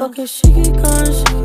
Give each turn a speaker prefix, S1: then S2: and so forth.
S1: Okay, she keep going, she